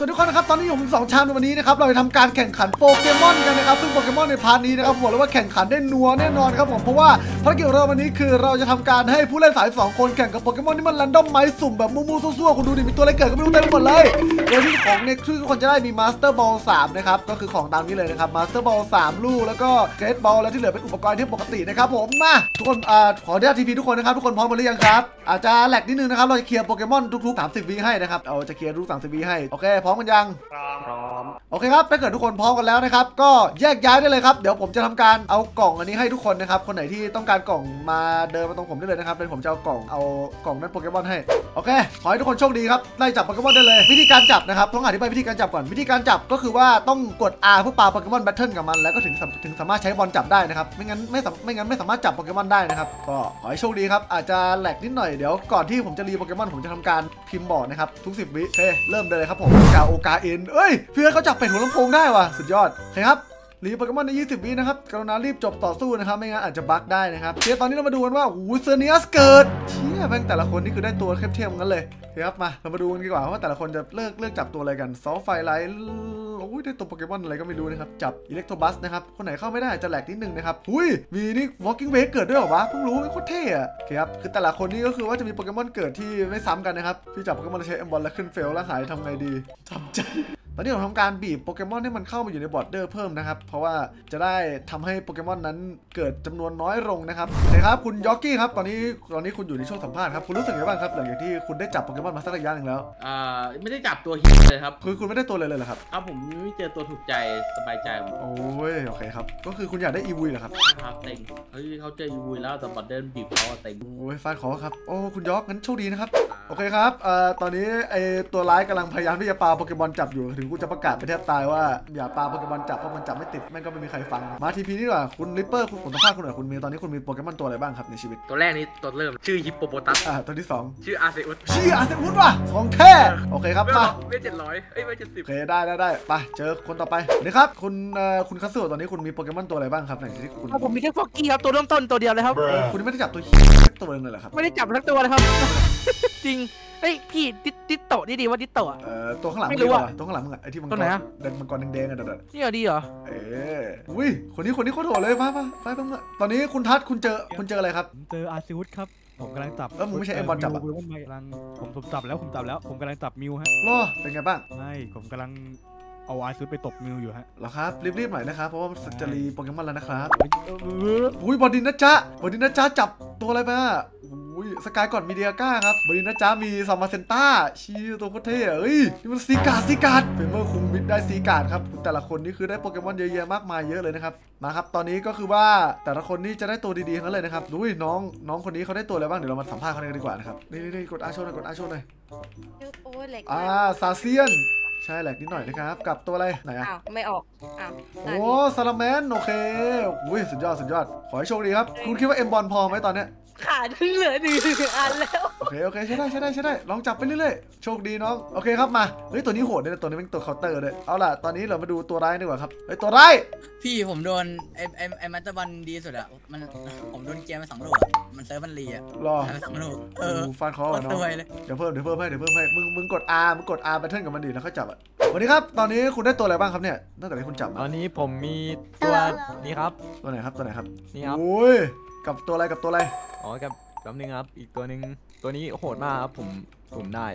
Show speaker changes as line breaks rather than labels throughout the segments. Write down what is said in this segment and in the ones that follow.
สวัสดีทุกคนนะครับตอนนี้อยู่ผมสองชามในวันนี้นะครับเราจะทำการแข่งขันโปเกมอนกันนะครับซึ่งโปเกมอนใน part นี้นะครับผมบอกเลยว่าแข่งขันได้นัวแน่นอนครับผมเพราะว่าภารกิจของเราวันนี้คือเราจะทำการให้ผู้เล่นสาย2คนแข่งกับโปเกมอนที่มัน random มาสุ่มแบบมั่วๆซั่วๆคุณดูดิมีตัวอะไรเกิดก็ไม่รู้เต็มหมดเลยโดยที่ของในที่ทุกคนจะได้มี Master Ball 3นะครับก็คือของตามนี้เลยนะครับ Master Ball 3ลูกแล้วก็ Great Ball และที่เหลือเป็นอุปกรณ์ที่ปกตินะครับผมมาทุกคนอ่าขออนุญาต TP ทุกคนนะครับทุกคนพร้อมกันหรือยังครับอาจจะแหลกนิดนึงนะครับเราจะเคลียร์โปเกมอนทุกๆ30วิให้นะครับเราจะเคลียร์ทุก30วิให้โอเคพร้อมกันยัง
พร้อม
โอเคครับ ถ้าเกิดทุกคนพร้อมกันแล้วนะครับ ก็แยกย้ายได้เลยครับ เดี๋ยวผมจะทำการเอากล่องอันนี้ให้ทุกคนนะครับ คนไหนที่ต้องการกล่องมาเดินมาตรงผมได้เลยนะครับเดี๋ยวผมจะเอากล่องเอากล่องนั้นโปเกมอนให้ โอเค ขอให้ทุกคนโชคดีครับ ไล่จับโปเกมอนได้เลย วิธีการจับนะครับ ต้องอธิบายวิธีการจับก่อน วิธีการจับก็คือว่าต้องกด R เพื่อปาโปเกมอนแบทเทิลกับมัน แล้วก็ถึงสามถึงสามารถใช้บอลจับได้นะครับ ไม่งั้นไม่สามไม่งั้นไม่สามารถจับโปเกมอนได้นะครับ ก็ขอให้โชคดีครับ อาจจะแหลกนิดหน่อย เดี๋ยวก่อนที่ผมจะรีโปเกมอนผมจะทำการพิมพ์บอกนะครับทุก 10 วิโอเคเริ่มเลยครับผมกาโอกาเอ็นเอ้ยเพื่อนเขาจับเป็ดหัวลำโพงได้ว่ะสุดยอดใครครับรีโปเกมอนใน 20 วินะครับ กรุณารีบจบต่อสู้นะครับ ไม่งั้นอาจจะบั๊กได้นะครับโอเคตอนนี้เรามาดูกันว่าอูเซเนียสเกิด เชี่ยแม่งแต่ละคนนี่คือได้ตัวเทพๆกันเลยคครับมา เรามาดูกันดีกว่าว่าแต่ละคนจะเลิกเลิกจับตัวอะไรกันซอฟไฟไลท์ ได้ตัวโปเกมอนอะไรก็ไม่รู้นะครับ จับอิเล็กโทรบัสนะครับ คนไหนเข้าไม่ได้จะแหลกนิดนึงนะครับหุยมีนี่ walking way เกิดด้วยเหรอวะเพิ่งรู้โคตรเท่อะโอเคครับคือแต่ละคนนี่ก็คือว่าจะมีโปเกมอนเกิดที่ไม่ซ้ำกันนะครับพี่จับโปเกมอนใช้เอ็มบอลแล้วขึ้นเฟลแล้วหายทำไงดีทำใจตอนนี้ผมทำการบีบโปเกมอนให้มันเข้ามาอยู่ใน border เพิ่มนะครับ เพราะว่าจะได้ทำให้โปเกมอนนั้นเกิดจำนวนน้อยลงนะครับนะครับคุณยอกกี้ครับตอนนี้ตอนนี้คุณอยู่ในช่วงสัมภาษณ์ครับคุณรู้สึกยังไงบ้างครับหลังจากที่คุณได้จับโปเกมอนมาสักระยะหนึ่งแล้ว
อ่าไม่ได้จับตัวฮิตเลยครับ
คือคุณไม่ได้ตัวเลยเลยเหรอครับ
ครับผมไม่เจอตัวถูกใจสบายใจผม
โอ้ยโอเคครับก็คือคุณอยากได้อีวีเหรอครับ
ครับเต็งเฮ้ยเขาเจอยูวีแล้วแต่บัตเดิลบีบเขาอะเต็ง
โอ้ยฟาดเคราะห์ครับโอ้คุณยอกงั้นโชคดีนะครับโอเคครับเอ่อตอนนี้ไอตัวร้ายกำลังพยายามที่จะปาโปเกมอนจับอยู่ถึงกูจะประกาศไปแทบตายว่าอย่าปาโปเกมอนจับเพราะมันจับไม่ติดแม่งก็ไม่มีใครฟัง มา TP นี่ดีกว่าคุณริปเปอร์คุณผมต้องสัมภาษณ์คุณหน่อยคุณมีตอนนี้คุณมีโปเกมอนตัวอะไรบ้างครับในชีวิต
ตัวแรกนี้ตัวเริ่มชื่อฮิปโปโปตัส
อ่าตัวที่สอง
ชื่ออาเซอุส
เชี่ยอาเซอุสว่ะของแท้โอเคครับ
เว
มา
ลเวลเจ็ดร้อยเอ้ยเวลเจ็ดสิบ
โอเคได้ได้ได้ไปเจอคนต่อไปนี่ครับคุณเอ่อคุณคัสสุตอนนี้คุณมีโปเกมอนตัวอะไรบ้างครับไหนที่คุณ
ครับผมมีแค่ฟอกกี้ครับตัวเริ่มต้นตัวเดียวเลยครับ
คุณไม่ได้จับตัวเหี้ยสักตัวหนึงเลยเหรอครับ
ไม่ได้จับทั้งตัวเลยครับจริง เฮ้ยพี่ดิดิโตะนี่ดีว่าดิโตะ
เอ่อตัวข้างหลัง
ไม่
ง
รู้
ดีก
อะ
ว่าตัวข้างหลังมึงอะไอที่มังก
ตัว
ร
ไหนอะ
แดงมังกรแดงๆอะเด็ด
นี่เหรอดีเหรอ
เอออุ้ยคนนี้คนนี้โคตรโหดเลยฟ้าฟ้าฟ้าฟ้าตอนนี้คุณทัศน์คุณเจอคุณเจออะไรครับ
ผมเจออาซิวุสครับ ผมกำลังจับ
แล้วมึงไม่ใช่ M1 จับอะ
มิวกำลังผมผมจับแล้วผมจับแล้ว ผมกำลังจับมิวฮะ
รอเป็นไงบ้าง
ไม่ ผมกำลังเอาอาซิวุสไปตบมิวอยู่ฮะ
เหรอครับรีบๆหน่อยนะครับเพราะว่าจะรีโปเกมอนแล้วนะครับ
เออ
อุ้ยบอดินนะจ๊ะบอดินนะจ๊ะจับตัวอะไรมา อุ้ยสกายก่อนมีเดียก้าครับบอดินนะจ๊ะมีซามาเซนต้าชี้ตัวโคตรเท่อะเฮ้ยนี่มันซีการ์ดซีการ์ดเฟเมอร์คุงมิดได้ซีการ์ดครับแต่ละคนนี่คือได้โปเกมอนเยอะแยะมากมายเยอะเลยนะครับมาครับตอนนี้ก็คือว่าแต่ละคนนี่จะได้ตัวดีๆทั้งนั้นเลยนะครับดูดิน้องน้องคนนี้เขาได้ตัวอะไรบ้างเดี๋ยวเรามาสัมภาษณ์เขากันดีกว่านะครับนี่นี่ๆๆกดอาโชว์หน่อยกดอาโชว์หน่อย
โอ้ยเหล็ก
อ่าซาเซียน ใช่แหลกนิดหน่อยนะครับ กับตัวอะไร ไหนอะ
อ้าวไม่ออกอ้าว
โอ้ซาลาแมน โอเคอุ้ยสุดยอด สุดยอด ขอให้โชคดีครับ คุณคิดว่าเอ็มบอลพอไหมตอนเนี้ย
ขาดเพิ่งเหลือหนึ่งอันแล้ว
โอ เคโอเคใช่ได้ใช่ได้ใช่ได้ลองจับไปเรื่อยๆโชคดีน้องโอเคครับมาเฮ้ยตัวนี้โหดเลยนะตัวนี้เป็นตัวเคาน์เตอร์เลยเอาล่ะตอนนี้เรามาดูตัวร้ายดีกว่าครับเฮ้ยตัวร้าย
พี่ผมโดนไอ้ไอ้ไอ้มัตเตอร์บอลดีสุดอะมันผมโดนเกมไปสองลูกอะมันเซิร์ฟมันรีอะ
รอ
หายไปสองลูกเออ
ดูฟาดคอ
โค
ก่อน
ตร
น้
ตั
อง
วยเลย
เดี๋ยวเพิ่มเดี๋ยวเพิ่มให้เดี๋ยวเพิ่มให้มึงมึงกด R มึงกด R แบทเทิลกับมันดิแล้วค่อยจับอะสวัสดีครับตอนนี้คุณได้ตัวอะไรบ้างครับเนี่ยตั้งแต่ที่คุณจับมาต
อนนี้ผมมีตัวนี้ครับ
ตัวไหนครับตัวไหนครับ
นี่ครับ
โอ้ยกับตัวอะไรกับตัวอะไร
อ๋อกับแป๊บนึงครับ อีกตัวหนึ่ง ตัวนี้โหดมากครับผมสุ่มได้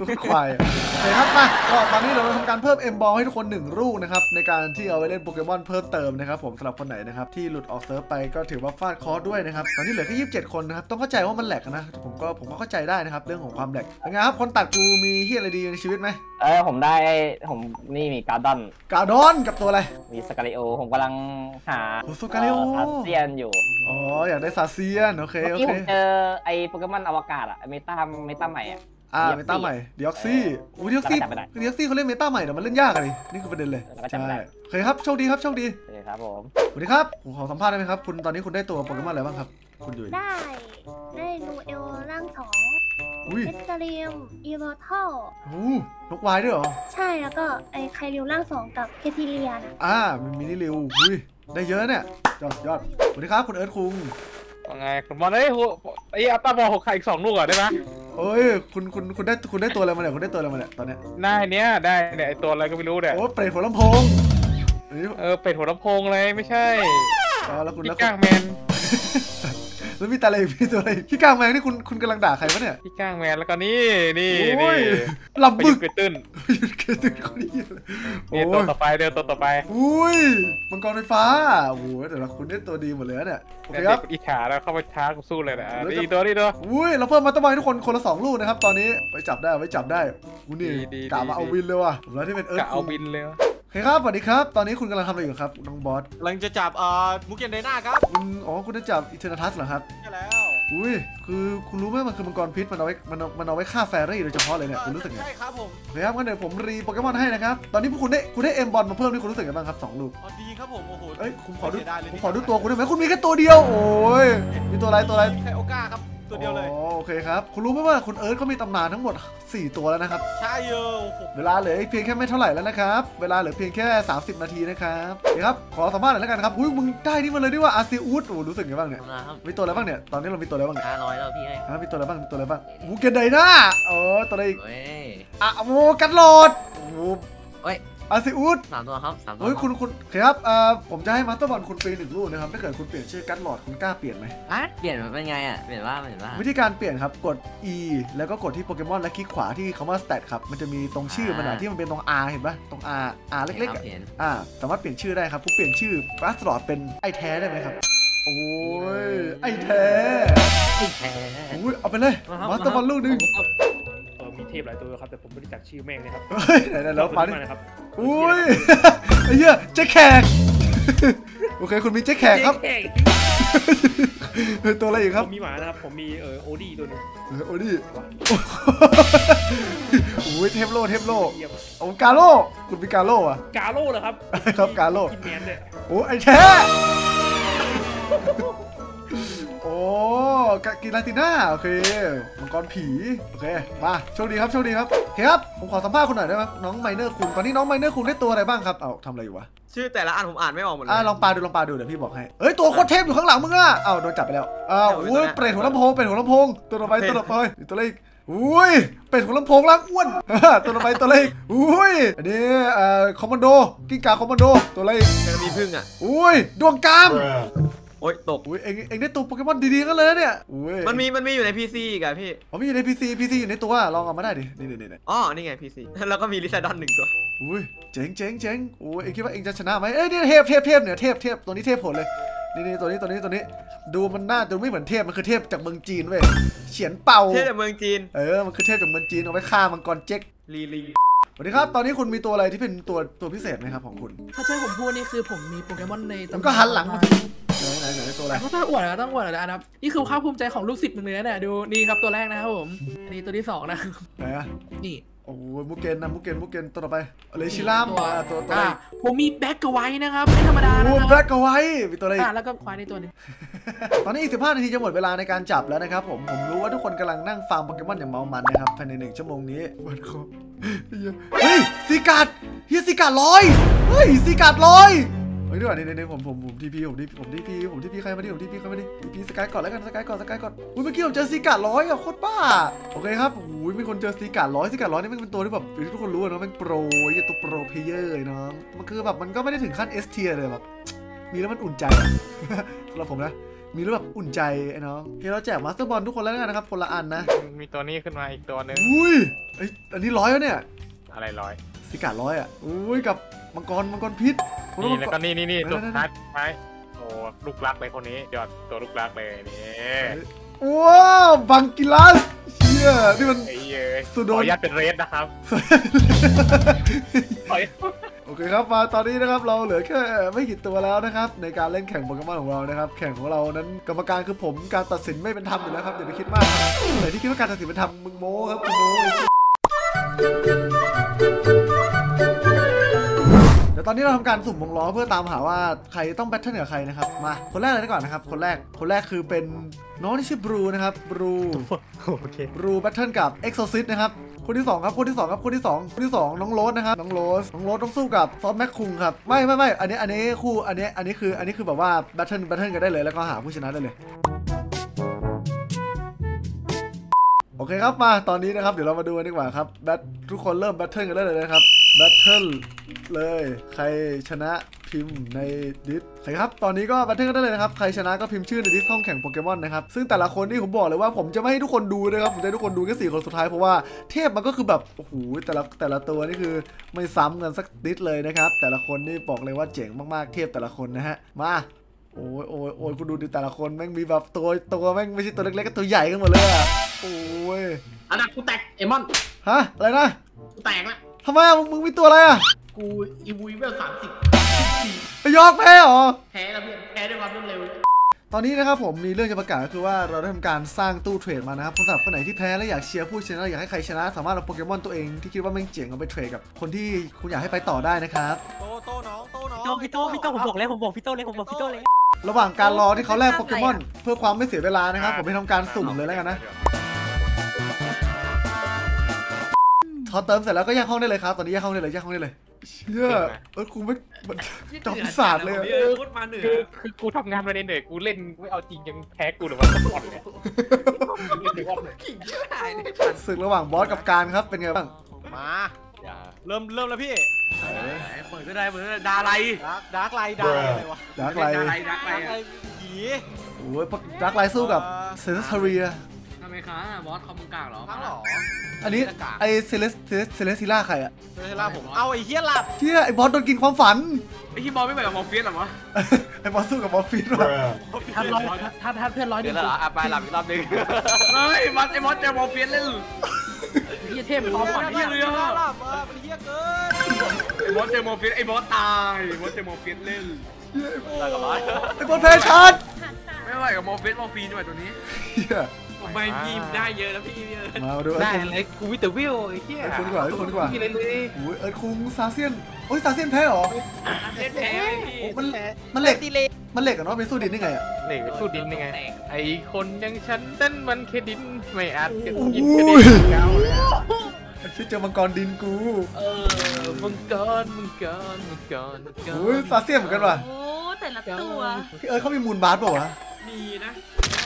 ตัวควายอะโอเคครับมาก็ตอนนี้เราทำการเพิ่ม M ball ให้ทุกคนหนึ่งลูกนะครับในการที่เอาไว้เล่นโปเกมอนเพิ่มเติมนะครับผมสำหรับคนไหนนะครับที่หลุดออกเซิร์ฟไปก็ถือว่าฟาดเคราะห์ด้วยนะครับตอนนี้เหลือแค่27 คนนะครับต้องเข้าใจว่ามันแลคนะผมก็ผมก็เข้าใจได้นะครับเรื่องของความแลคเป็นไงครับคนตัดกูมีเฮียอะไรดีในชีวิตไหม
เออผมได้ผมนี่มีการ์ดอน
กาดอนกับตัวอะไร
มีสกาลิโอผมกำลังหา
โอ้สกาเลโอ
อาเซียนอยู่
อ๋ออยากได้ซาเซียนโอเค
เมื่อ
โอ
กี้
เค
ผมเจอไอ้โปเกมอนอวกาศอะเมตาเมตาใหม่อะ
อ่า
Deoxy
เมตาใหม่เดียอกซี่โอ้เดียอกซี่
จับไม่ได้
เดียอกซี่เขาเล่นเมตาใหม่แต่มันเล่นยากอะดินี่คือประเด็นเลย
แล้วก็จับ
ใช่
ไม่ได้
โอเคครับโชคดีครับโชคดี
โอเคครับผม
สวัสดีครับผมขอสัมภาษณ์ได้ไหมครับคุณตอนนี้คุณได้ตัวโปเกมอนอะไรบ้างครับ คุณยุ้ย
ได้ได้นูเอลร่างสอง
อุ้ย
เอสเตอริมอีโวทัล
โอ้นกวายด้วยเหรอ
ใช่แล้วก็ไอไคริวร่างสองกับเคทิเลียน
อ่ามีมินิริวอุ้ยได้เยอะเนี่ยยอดยอดสวัสดีครับคุณเอิร์ธคุง
ว่าไงคุณบอลเอ้ยหัวไอ้อัตตาบอลหกไข่อีกสองลูกอะได้ไหม
โโอ้ยคุณคุณคุณได้คุณได้ตัวอะไรมาเนี่ยคุณได้ตัวอะไรมาเนี่ยตอนเนี้ย
ได้เนี้ยได้เนี่ยไอตัวอะไรก็ไม่รู้เนี่ย
โอ้เปรตหัวลำโพงอันนี้
เออเป็ดหัวลำโพงเลยไม่ใช่
อ๋อแล้วคุณ
พี่
แล้วคุณ
ก้างแมน
แล้วมีตาอะไรพี่ตัวอะไรพี่ก้างแมงนี่คุณคุณกำลังด่าใครวะเนี่ย
พี่ก้างแมนแล้วก็นี่นี่
โอ้
นี่
ยลำ
ไป
บึ
ยึ
ก
ดกระตื้น
หยุดเกตุนคนนี้เลยโอ้
นี่ตัวยต่อไปเดี๋ยวตัวต่อไป
อุ้ยมังกรไฟฟ้าโอ้โหแต่ละคุณได้ตัวดีหมดเลยนะเนี่ยโอเค
เนี่ย
ครับ
เด็กอิจฉาแล้วเข้ามาช้ากูสู้เลยนะ
แล้วจะ
นี่ตัวนี่ตัว
อุ้ยเราเพิ่มมาต้นไม้ทุกคนคนละสองลูกนะครับตอนนี้ไว้จับได้ไว้จับได้กูนี่
ดีดี
กะมา
ดี
เอาวินเลยว่ะผมแล้วที่เป็นเอิร์ธ
กะเอาบินเลย
โอเคครับ สวัสดีครับ ตอนนี้คุณกำลังทำอะไรอยู่ครับ น้องบอส
กำลังจะจับเอ่อมุกเกนไดนาครับ
คุณอ๋อ คุณได้จับอิเทอร์นัทัสเหรอครับ
ใช่แล้ว
อุ้ย คือคุณรู้ไหมมันคือมังกรพิษ มันเอาไว้ มันเอามันเอาไว้ฆ่าแฟรี่โดยเฉพาะเลยเนี่ย คุณรู้สึกไง
ใช่ครับผม
โอเคครับงั้นเดี๋ยวผมรีโปเกมอนให้นะครับ ตอนนี้พวกคุณได้ คุณได้ M ball มาเพิ่มนี่คุณรู้สึกไงบ้างครับสองลูก
อ๋อดีครับผม โอ้โห
เอ้ยผมขอดู
เสียดายเลย
ผมขอดูตัวคุณได้ไหมคุณมีแค่ตัวเดียว โอ้ยมีตัวอะไรตัวอะไร
มีแค่โอกาครับ ตัวเดียวเลย
อ๋อโอเคครับ คุณรู้ไหมว่าคุณเอิร์ธเขามีตำนานทั้งหมด 4 ตัวแล้วนะครับ
ใช่เยอะโอ้โห
เวลาเหลืออีกเพียงแค่ไม่เท่าไหร่แล้วนะครับ เวลาเหลือเพียงแค่ 30 นาทีนะครับโอเคครับ ขอสัมภาษณ์หน่อยแล้วกันครับอุ้ยมึงได้นี่มาเลยดิว่าอาซิอุสโอ้รู้สึกไงบ้างเนี่ย
นะครับ
มีตัวอะไรบ้างเนี่ย ตอนนี้เรามีตัวอะไรบ้างเนี่ย
ห้าร้อยแล้วพี่ให้
ฮะมีตัวอะไรบ้างมีตัวอะไรบ้างมูเกนไดนาเออตัวอะไรอีก
เว้ย
อะโอ้กันโหลดโอ้
เฮ้ย
อาซิอุส
สามตัวครับสามตัว
เฮ้ยคุณคุณโอเคครับเอ่อผมจะให้ Master Ball คุณฟรีหนึ่งลูกนะครับถ้าเกิดคุณเปลี่ยนชื่อกันโหลดคุณกล้าเปลี่ยนไหม
อะเปลี่ยนมันเป็นไงอะเปลี่ยนว่าเปลี่ยนว่า
วิธีการเปลี่ยนครับกด E แล้วก็กดที่โปเกมอนและคลิกขวาที่คำว่า stat ครับมันจะมีตรงชื่อมันอะที่มันเป็นตรง R เห็นปะตรง R R เล็กๆอะ
เปลี่ยน
อ่าสามารถเปลี่ยนชื่อได้ครับผมเปลี่ยนชื่อบัสลอดเป็นไอแท้ได้ไหมครับโอ้ยไอแท้
แพ้
โอ้ยเอาไปเลย Master Ball ลูกหนึง
เออมีเทพหลายตัวครับแต่ผมไม่รู้จักชื่อแม่งนะครับ
เฮ้ยไหนๆแล้วปาดิ
นะครับ
อุ้ยไอ้เหี้ยเจ๊แขกโอเคคุณมีเจ๊แขกครับเฮ้ยตัวอะไรอีกครับ
ผมมีหมานะครับผมมีเออโอดี้ตัวนึง
เออโอ้ดิโอ้ยเทปโลเทปโล
เยี่ยม
โอ้กาโลคุณมีกาโลอะ
กาโร่เหรอครับ
ครับกาโร่
กินแมนเนี่ย
โอ้ไอแท้โอ้กากิลาติน่าโอเคมังกรผีโอเคมาโชคดีครับโชคดีครับโอเคครับผมขอสัมภาษณ์คุณหน่อยได้ไหมน้องไมเนอร์คุณตอนนี้น้องไมเนอร์คุณได้ตัวอะไรบ้างครับเอาทำอะไรอยู่วะ
ชื่อแต่ละอันผมอ่านไม่ออกหมดเลย
อะลองปาดูลองปาดูเดี๋ยวพี่บอกให้เอ้ยตัวโคตรเทพอยู่ข้างหลังมึงอะอ้าวโดนจับไปแล้วอ้าว
เอาไป
อุ้ย
ตัวไหน
เป็ดหัวลำโพงเป็ดหัวลำโพงตัวต่อไปตัวต่อไปตัวอะไรอีกอุ้ย เป็ดหัวลำโพงร่างอ้วน ตัวต่อไปตัวอะไรอีกอุ้ย อันนี้เอ่อคอมมานโด กิ้งก่าคอมมานโด ตัวอะไรอีก
มันมีพึ่งอะ
อุ้ย ดวงกาม
โอ๊ยตก
อุ้ยเอ็งเอ็งได้ตัวโปเกมอนดีๆกันเลยนะเนี่ยอุ้ย
มันมีมันมีอยู่ใน PC อีกอะพี่
ผมมีอยู่ใน PC PC อยู่ในตัวลองเอามาได้ดินี่นี่นี่
อ๋อนี่ไง PC แล้วก็มีลิซาดอนหนึ่งตัว
อุ้ยเจ๋งเจ๋งเจ๋งโอ้ยเอ็งคิดว่าเอ็งจะชนะไหมเอ้ยนี่เทพเทพเทพเนี่ยเทพเทพตัวนี้เทพผลเลยนี่นี่ตัวนี้ตัวนี้ตัวนี้ ดูมันหน้าดูไม่เหมือนเทพมันคือเทพจากเมืองจีนเว้ยเฉียนเป่า
เทพจากเมืองจีน
เออมันคือเทพจากเมืองจีนเอาไว้ฆ่ามังกรเจ๊ก
ลีลิง
สวัสดีครับตอนนี้คุณมีตัวอะไรที่เป็นตัวตัวพิเศษไหมครับของคุณ
ถ้าใช่ผมพูดนี่คือผมมีโปเกมอนใน
มันก็หันหลังมาสิ ไหนไหนไหนตัวอะไร
แต่ก็ต้องอวดนะต้องอวดนะนะครับนี่คือภาคภูมิใจของลูกศิษย์มึงเลยนะเนี่ยดูนี่ครับตัวแรกนะครับผมอันนี่ตัวที่สองนะ
ไหนอะ
นี่
โอ้โหมุกเกนนะมุกเกนมุกเกนตัวต่อไปเลชิล่าม
ตัว
อ่าตัวตัว
อ่า
อะไร
ผมมีแบ็กกไว้นะครับไม่ธรรมดานะ
โอ้
ค
แบ
รับ
ล็กเอาไว้มีตัวอะไรอี
อ่ากแล้วก็ควายในตัวหนึง
ตอนนี้อีก15นาทีจะหมดเวลาในการจับแล้วนะครับผมผมรู้ว่าทุกคนกำลังนั่งฟาร์มโปเกมอนอย่างเมามันนะครับภายในหนึ่งชั่วโมงนี้เปิดคอเฮ้ยซีการ์ดเฮียซีการ์ดลอยเฮ้ยซีการ์ดลอย เฮ้ยดีกว่านี่นี่ผมผมผมทีพีผมทีผมทีพีผมทีพีใครมาดิผมทีพีใครมาดิทีพีสกายก่อนแล้วกันสกายก่อนสกายก่อนอุ้ยเมื่อกี้ผมเจอซีการ์ดร้อยอะโคตรบ้าโอเคครับโอ้ยมีคนเจอซีการ์ดร้อยซีการ์ดร้อยนี่มันเป็นตัวที่แบบอย่างที่ทุกคนรู้อะเนาะมันโปรไอ้ตัวโปรเพลเยอร์เลยเนาะมันคือแบบมันก็ไม่ได้ถึงขั้น S tier เลยแบบมีแล้วมันอุ่นใจอะสำหรับผมนะมีแล้วแบบอุ่นใจไอ้น้องโอเคเราแจกมาสเตอร์บอลทุกคนแล้วกันนะครับคนละอันนะ
มีตัวนี้ขึ้นมาอีกตัวนึง
อุ้ยไอยอันนี้ร้อยแล้วเนี่ย
อะไรร้อย
สิการ้อยอะอุ้ยกับมังกรมังกรพิษผมว่า
นี่
มัง
แล้ว
ก
ก็
ร
นี่นี่นี่
นั่น
ตัว
นั่น
ทัดไม้โอ้ลูกรักเลยคนนี้ยอดตัวลูกรักเลยนี่
ว้าวบังกิลัสเชี่ยนี่มัน
ไอ้เย้ย
สุด
ข
โด
อนอนุญาตเป็นเรสนะครับขอ
โอเคครับมาตอนนี้นะครับเราเหลือแค่ไม่กี่ตัวแล้วนะครับในการเล่นแข่งโปเกมอนของเรานะครับ แข่งของเรานั้นกรรมการคือผมการตัดสินไม่เป็นธรรมอยู่แล้วครับอย่าไปคิดมากครับไหนที่คิดว่าการตัดสินเป็นธรรมมึงโม้ครับมึงโม้ ดี๋ยวตอนนี้เราทำการสุ่มวงล้อเพื่อตามหาว่าใครต้อง battle กับใครนะครับ มา คนแรกเลยดีกว่านะครับ คนแรก คนแรกคือเป็นน้องที่ชื่อบรูนะครับ บรู
โอเค
บรู battle กับ Exorcist นะครับ คนที่2ครับ คนที่2ครับ คนที่2คนที่2น้องโรสนะครับ น้องโรส น้องโรสต้องสู้กับซอสแม็กคุงครับ ไม่ไม่ไม่อันนี้ อันนี้คู่ อันนี้ อันนี้คือ อันนี้คือแบบว่า battle battle กันได้เลย แล้วก็หาผู้ชนะได้เลยโอเคครับมาตอนนี้นะครับเดี๋ยวเรามาดูกันดีกว่าครับแบททุกคนเริ่ม battle กันได้เลยนะครับ battle เลย ใครชนะพิมพ์ในดิสโอเคครับ ตอนนี้ก็ battle กันได้เลยนะครับ ใครชนะก็พิมพ์ชื่อในดิสห้องแข่งโปเกมอนนะครับ ซึ่งแต่ละคนนี่ผมบอกเลยว่าผมจะไม่ให้ทุกคนดูนะครับ ผมจะให้ทุกคนดูแค่สี่คนสุดท้ายเพราะว่าเทพมันก็คือแบบ โอ้โห แต่ละแต่ละตัวนี่คือไม่ซ้ำกันสักนิดเลยนะครับ แต่ละคนนี่บอกเลยว่าเจ๋งมากๆ เทพแต่ละคนนะฮะ มาโอ้ยโอ้ยโอ้ยคุณดูดิแต่ละคนแม่งมีแบบตัวตัวแม่งไม่ใช่ตัวเล็กๆก็ตัวใหญ่กันหมดเลยอะโอ้ย
อันนั้นกูแตกเอมอน
ฮะ อะไรนะ
กูแตกละ
ทำไมอะมึงมึงมีตัวอะไรอะ
กูอีวุยเวลสามสิบ
ไปยอกแพ้เหรอ
แพ้แล้วเพื่อนแพ้ด้วยความรวดเร็ว
ตอนนี้นะครับผมมีเรื่องจะประกาศก็คือว่าเราได้ทำการสร้างตู้เทรดมานะครับสำหรับคนไหนที่แพ้และอยากเชียร์ผู้ชนะอยากให้ใครชนะ สามารถเอาโปเกมอนตัวเองที่คิดว่าแม่งเจ๋งเอาไปเทรดกับคนที่คุณอยากให้ไปต่อได้นะครับ
โตโตน้องโตน้อง
โตพี่โตพี่โตผมบอกเลยผมบอกพี่โตเลยผมบอกพี่โตเลย
ระหว่างการรอที่เขาแลกโปเกมอน เพื่อความไม่เสียเวลานะครับผมไปทำการสุ่มเลยแล้วกันนะ อเติมเสร็จแล้วก็แยกห้องได้เลยครับ ตอนนี้แยกห้องได้เลยแยกห้องได้เลย เชี่ยเออคุณไม่มันจอมศาสตร์เลยอะ
พูดมาเหนือคือคือกูทำงานมาเหนื่อยๆกูเล่นไม่เอาจริงยังแพ้กูหรือว่าสปอร์ตเนี่ย
ศึกระหว่างบอสกับการครับเป็นไงบ้าง
มาเริ่มเริ่มแล้วพี่
เปิดก็ได้เปิดก็ได้ดาไร
ดาร์กดาร์กไลท์ดาร์กอะไรวะ
ดักไล
ดาไรดาไร
ดาร์กไลท์ผี
โอ้ยดักไลสู้กับเซนส์เรีย
ทำไมคะบอสคอมมึงกลางเหรอ
ทั้งหรอ
อันนี้ไอเซเลสเซเลสเซเลสซิล่าใครอะ
เซล่าผม เอาไอ้เหี้ยหลับ
เชี่ยไอบอสโดนกินความฝัน
ไอ้ที่บอลไม่เหมือนกับมอร์เฟียสหรอวะ
ไอบอสสู้กับบอสฟิตว่ะ
ถ้าร้อยถ้าถ้าเพื่อนร้อยห
เดี๋
นึ่
ยว
ง
แล้วเหรออะไปหลับอีกรอบหนึง
เฮ้ยบอสไอ้บอสเจอมอร์เฟียสเล่น
พี่เทพพร้อมก่อน
เหี้ยเลยอะ
หลับอะมันเหี้ยเกิน
ไอ้บอสเจอมอร์เฟียสไอ้บอสตายไอ้บอสเจอมอร์เฟียสเล่น
แล้วก็ร้อย
ไอบอสแพ้ชัด
ไม่ไหวกับมอร์เฟียสมอร์ฟีนด้วยตัวนี้
เฮีย
ไม่พี่ได้เยอะแล้วพี่เยอะ
มาดูเอิ
ได้
ร์ธ
เลยกูวิตเตอร์วิวไอ้เหี้ย
เอิร์ธคุณดีกว่าเอิร์ธคุณดีกว่า
พี่เลยเลย
โอ้ยเอิร์ธคุงซาเซียนโอ้ยซาเซียนแพ้เหรอ
เล่นแพ้พี่
โอ้มันมันเหล็กมันเหล็กอะเนาะเป็นสู้ดินได้ไงอะ
เหล็กสู้ดินยังไงไอ้คนอยังฉันนั่นมันแค่ดินไม่อาจจะ
โอ้
กิน
โห
กระดิ่งเก้าเลย
ชื่อเจอมังกรดินกู
เออมังกรมังกรมังกรมังกร
โอ้ยซาเซียนเหมือนกันว่ะ
โอ้แต่ละตัว
พี่เอิร์ธเขามีมูลบาร์เปล่าวะ
มีนะ
โ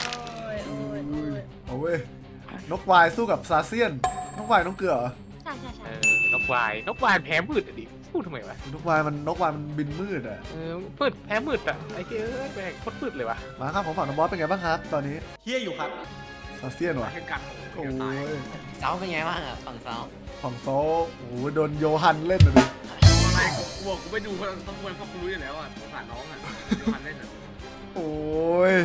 อ้ยโอ้ยโอ้ย
เอาเว้ยนกวายสู้กับซาเซียน นกวายน้องเกลือเหรอ
ใช่ใช่
เอ
ใช่
อนกวายนกวายแพ้มืดอะดิพูดทำไมวะ
นกวายมันนกวายมันบินมืดอะ
เออมืดแพ้มืดอะไอ้เจ้ยแม่งโคตรมืดเลยวะ
มาครับของฝั่งน้องบอสเป็นไงบ้างครับ ตอนนี้
เหี้ยอยู่ครับ
ซาเซียนว่ะ
แข่งกัน
โอ้ย
เซาเป็นไงบ้างอะฝั่งเซา
ของโซโอ้โหโดนโยฮันเล่นเลยดิ
อะไรกูบอกกูไปดูเพราะต้องควรเพราะกูรู้อยู่แล้วอะสงสารน้องอะดูมันเล่นอะ
โอ้ย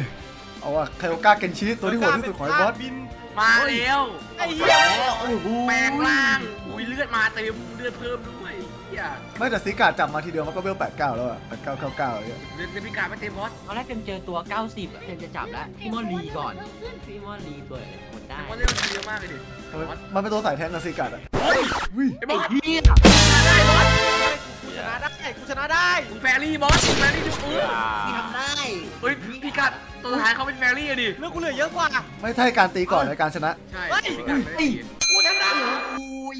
เอาอะไคโอกาเกนชิตัวที่โหดที่สุดของไอ้บอส
บิน
มาแล้ว
ไอ้เหี้ย
โอ้โห
แปลงร่างอุ้ยเลือดมาเต็มเลือดเพิ่มด้วยเฮีย
ไม่แต่ซีการ์ดจับมาทีเดียวมันก็เวล89แล้วอะ8999อย่างเงี้ย
เลือดในพิการไม่เต็มบอส
ตอนแรกเต็มเจอตัว90อะเต็มจะจับแล้วพี่มอนรีก่อนพี่มอนรีตัวหมดได้
บอสเล่นมันเยอะมากเลยดิ
ทำไมมันเป็นตัวสายแทงกับซีการ์ดอะ
เฮ้ย
วิ
ไอ้บอส
เฮีย
ได้บอส
กูชนะได้กูชนะได้
มึงแฟรี่บอสมึงแฟรี่ดิเออ
พี่ทำได้
เฮ้ยพิกัด ตัวสุดท้ายเขาเป็นแฟรี่อะดิ
เรื่องกูเหลือเยอะกว่า
ไม่ใช่การตีก่อนในการชนะ
ใช่พิกัดไม่ได้
กูชนะ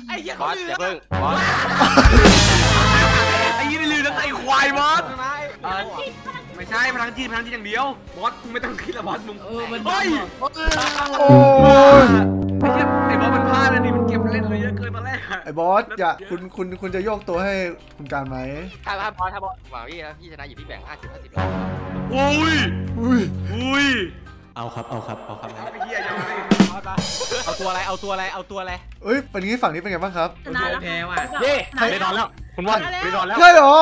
ไอ้เหี้ย
บ
เขา
อส
เหลื
อย่า
อ
เพิ่งบอส
ไอ้ยี่นี่ลืมแล้วไอ้ควายบอส
ชนะไอ้
เออไม่ใช่พลังจีนพลังจีนอย่างเดียวบอสมึงไม่ต้องคิดละบอสมึง
เออมัน
เฮ้ย
โอ้ย
ไม่ใช่ไอ้บอสมันพลาดเลยดิมันเก็บเล่นเลยเยอะ เกินตอนแรกอะ
ไอ้บอสอย่าคุณคุณคุณจะโยกตัวให้คุณการไหม
ถ้าถ้าบอสถ้าบอสหวังพี่แล้วพี่ชนะอยู่พี่แบ่ง50 50แล้ว
อุ้ย
อุ้ย
อุ้ย
เอาครับเอาครับเอาครับ
ไอ้เหี้ยยังไง
เอาตัวอะไรเอาตัวอะไรเอาตัวอะไร
เอ้ยเป็นงี้ฝั่งนี้เป็นไงบ้างครับ
ชนะแล้ว
แพ้ว่ะ
เย่
ได้นอนแล้วคุณว่านได้นอนแล้ว
ใช่เหรอ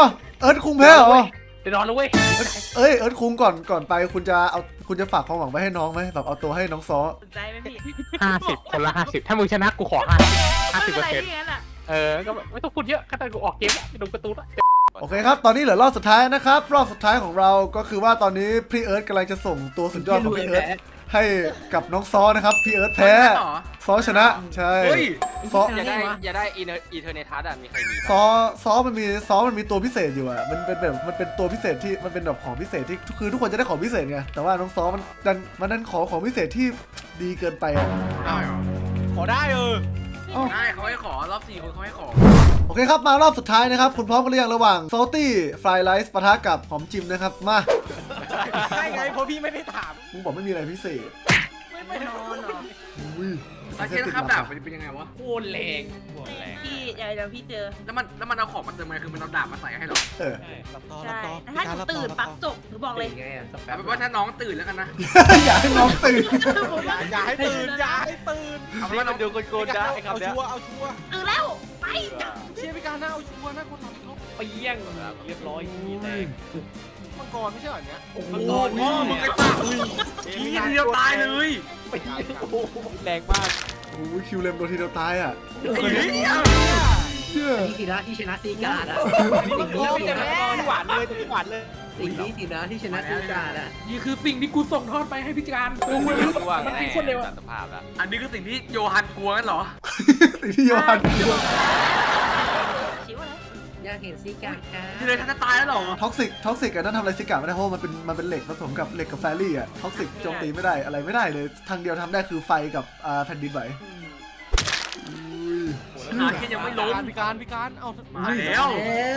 เอิร์ธคุงแพ้เหรอ
ได้นอนแล้วเว้ย
เอ้ยเอิร์ธคุงก่อนก่อนไป คุณจะเอาคุณจะฝากความหวังไว้ให้น้องไหมแบบเอาตัวให้น้องซอ
สนใจไหมพี่
ห้าสิบคนละห้าสิบถ้ามึงชนะกูขอห้าสิบห้าสิบเปอ
ไม่
ร์
เป็นไร
เซ็นต์
ที่งั้นอะ
เออก็แบบไม่ต้องพูดเยอะแค่ตอนกูออกเกมแล้วไปดูการ์ตูนละ
โโอเคครับ ตอนนี้เหลือรอบสุดท้ายนะครับ รอบสุดท้ายของเราก็คือว่าตอนนี้พี่เอิร์ธกำลังจะส่งตัวสุดยอดของพี่เอิร์ธให้กับน้องซอนะครับพี่เอิร์ธแพ้ซอชนะใช่
เฮ้ย
ซอ
อย่าได้อย่าได้อีเนอร์อีเทอร์เนทัสอะมีใครมี
ซอซอมันมีซอมันมีตัวพิเศษอยู่อะมันเป็นแบบมันเป็นตัวพิเศษที่มันเป็นแบบของพิเศษที่คือทุกคนจะได้ของพิเศษไงแต่ว่าน้องซอมันดันมันดันขอของพิเศษที่ดีเกินไปอะ
ได้เหรอ
ขอได้เออ
ได้เขาให้ขอรอบสี่คนเขาให้ขอ
โอเคครับมารอบสุดท้ายนะครับ คุณพร้อมกันหรือยังระหว่าง salty fry rice ปะทะกับหอมจิมนะครับ มา
ใช่ไงเพราะพี่ไม่ได้ถาม
มึงบอกไม่มีอะไรพิเศษ
ไม่นอนหรอ
อุ้ย
ซาเคนครับดาบมันเป็นยังไงวะ
โคตรแรงโคตรแรง
พี่เดี๋ยวเดี๋ยวพี่เจอ
แล้วมันแล้วมันเอาของมาเติมไงคือมันเอาดาบมาใส่ให้เหรอ
เออ
ใช่แต่ถ้าหนูตื่นปักจบหนูบอกเลย
ไงอะสแป
เอา
ม
เป็นว่าถ้าน้องตื่นแล้วกันนะ
อย่าให้น้องตื่น
อย่าให้ตื่นอย่าให้ตื่น
เอาเป็นว่าน้อง
ดูโกนๆนะไอ้คำเนี้ยเอาชัวร์เอาชัวร์
ตื่นแล้วไป
เชียร์พิการนะเอาชัวร์นะคนทำเขาเปี้ยงเรียบร้อยทีแตกมังกรไม่ใช่เหรอเนี้ย
โอ้โหพ่อมึงไอ้ป้าอุ้ยทีเดีย วตายเลย
แรงมาก
โอ้ยคิวเลมโดนทีเดียวตายอะ
ไอ้เหี้ย
เหี้ย
นี่สินะที่ชนะซีการ์ดอะ
โอ้ยแต่แม่หวานเลยตัวนี้หวานเลย
สิ่งนี้สินะที่ชนะซีการ์ดอะ
นี่คือสิ่งที่กูส่งทอดไปให้พี่การดูเลยมันเป็นคนเร็วอะ
สภาพแล้ว
อันนี้คือสิ่งที่โยฮันกลัวกันเหรอ
สิ่งที่โยฮัน
ชิว อะไร
อยากเห็นซีการ์ดค่ะ
ที่เลยท่านจะตายแล้วเหรอ
ท็อกซิกท็อกซิกอันนั้นทำอะไรซิกาไม่ได้เพราะว่ามันเป็นมันเป็นเหล็กผสมกับเหล็กกับแฟรี่อะท็อกซิกโจมตีไม่ได้อะไรไม่ได้เลยทางเดียวทำได้คือไฟกับอ่าแผ่นดินไหวอุ้ย
ซาเคนยังไม่ล้ม
พิการพิการเอา
มาแล้ว
แล้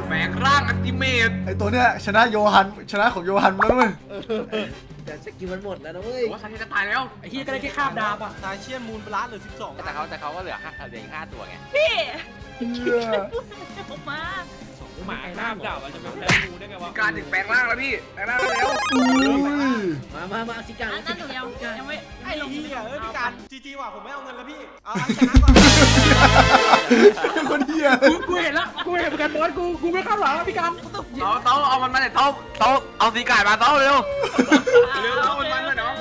ว
แฝงร่างอัลติเมท
ไอตัวเนี้ยชนะโยฮันชนะของโยฮันมาแล้วเว้ย
แต่สกิลมันหมดแล้วนะเว้ย
ว่าซาเคนจะตายแล้ว
ไอ้เฮียก็ได้แค่คาบดาบอะ
ตายเชียนมูลบลัสเหลือ12แต่เขาแต่เขาก็เหลือห้าเหลืออีกห้าตัวไง
พี่
เหี้ย
ออกมา
หมาข้ามดาวจะเป็นแพ้งูได้ไงวะ
การถึงแปลงร่างแล้วพี่แปลงร่างแล้ว
อุ้ย
มามามาซีการ์
อั
ด
นนั้นหนูยังยังไม่
ไอ้
ไม่ลง
เหี้ยเอ้ย
เอา
พิ
ไป
การจีจีว่ะผมไม่เอาเงินแล้วพี่เอาอันชนะก่อน
คนเหี้ย
กูกูเห็นละกูเห็นเหมือนกันบอสกูกูไม่คาดหวังแล้วพี่การ
เต้าเต้าเอามันมาเนี่ยเต้าเต้าเอาสีไก่มาเต้าเร็วเร็วเอามันมาหน่อยเนาะ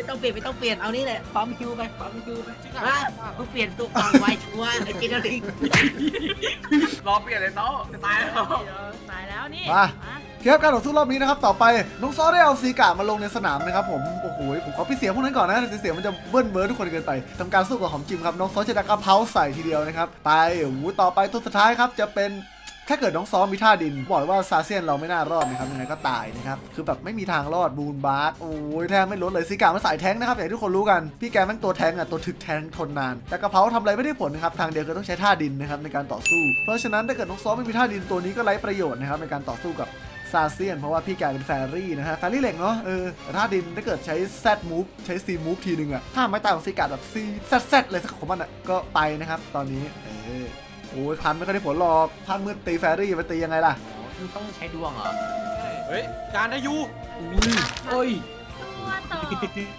ไม่ต้องเปลี่ยนไม่ต้องเปลี่ยนเอานี่แหละปั๊มคิวไปปั๊มคิวไปมากูเปลี่ยนตัวกองไวชัวร์ไอ้กินอะไร
รอเปลี่ยนเลยเต้าจะตายแล้ว
ตายแล้วนี่
เทียบการต่อสู้รอบนี้นะครับ ต่อไปน้องซอได้เอาซีกามาลงในสนามนะครับผม โอ้โห ผมขอพี่เสียงพวกนั้นก่อนนะเดี๋ยวเสียงมันจะเบิ้ลเบิร์ดทุกคนเกินไปทำการสู้กับหอมจิมครับ น้องซอจะดักกระเพราใส่ทีเดียวนะครับ ไปโอ้โหต่อไปตัวสุดท้ายครับจะเป็น ถ้าเกิดน้องซ้อมมีท่าดิน บอกเลยว่าซาเซียนเราไม่น่ารอดนะครับยังไงก็ตายนะครับ คือแบบไม่มีทางรอด Moonblast โอ้ยแทงไม่ลดเลยซีกามันสายแทงนะครับอย่างที่ทุกคนรู้กัน พี่แกแม่งตัวแทงอะตัวถึกแทงทนนาน แต่กระเพราทำอะไรไม่ได้ผลนะครับ ทางเดียวคือต้องใช้ท่าดินนะครับในการต่อสู้ เพราะฉะนั้นถ้าเกิดน้องซ้อมไม่มีท่าดินตัวนี้ก็ไร้ประโยชน์นะครับในการต่อสู้กับซาเซียนเพราะว่าพี่แกเป็น fairy นะฮะ fairy เหล็กเนาะเออแต่ถ้าดินถ้าเกิดใช้ Z move ใช้ Z move ทีนึงอะถ้าไม่ตายของซีกาแบบ C Z Z เลยสักของมันอะก็ไปนะครับตอนนี้เออ โอ้ยพันไม่ค่อยได้ผลหรอกพันมืดตีแฟรี่ไปตียังไงล่ะ
คือต้องใช้ดวงเหรอ
เฮ้ยการอายุ
โอ้ย
ตัวต่อ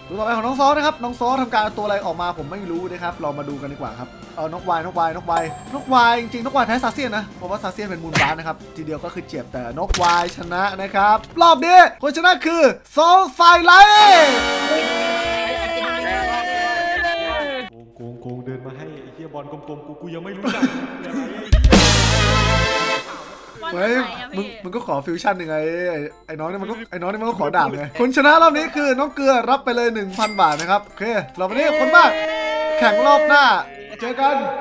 ดูต่อไปของน้องซอนะครับ น้องซอทำการเอาตัวอะไรออกมาผมไม่รู้นะครับ เรามาดูกันดีกว่าครับ เอานกวายนกวายนกวายนกวายจริงๆนกวายแพ้ซาเซียนนะเพราะว่าซาเซียนเป็นมูลบาร์นะครับ ทีเดียวก็คือเจ็บแต่นกวายชนะนะครับ รอบนี้คนชนะคือซอไฟไลท์
ให้ไอ้เฮียบอลกลมๆกูกูยังไม่รู้จัก
วัน
เฮ้ย
ไหนอะ
มึง
พี่
มึงก็ขอฟิวชั่นยังไงไอ้ไอ้น้องนี่มันก็ไอ้น้องนี่มันก็ขอดาบไงคนชนะรอบนี้คือน้องเกลือรับไปเลย 1,000 บาทนะครับ โอเคสำหรับวันนี้ขอบคุณมาก แข่งรอบหน้า เจอกัน